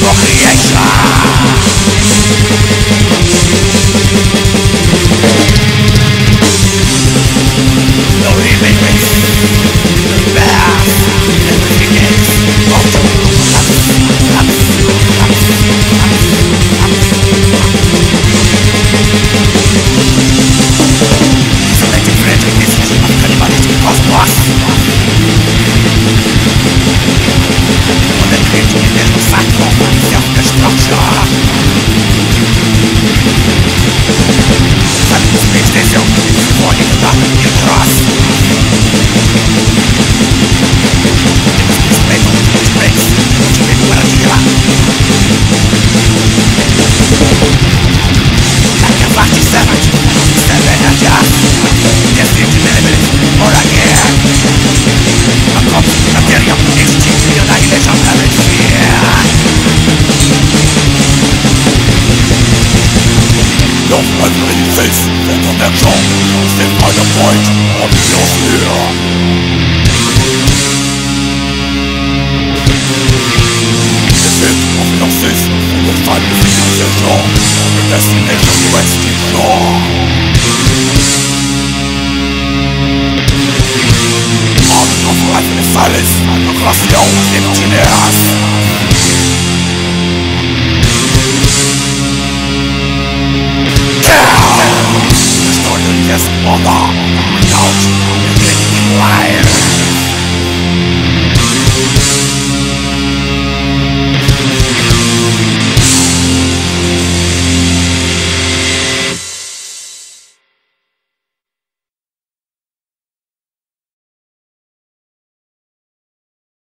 procreation auf öffentlichen Sicht Denn der Job ist dem Freund und ich aus hier Wir sind auf der Sicht und wir fanden sich in der The destination rest in law Out of life in silence, I'm a classy old mother without living life.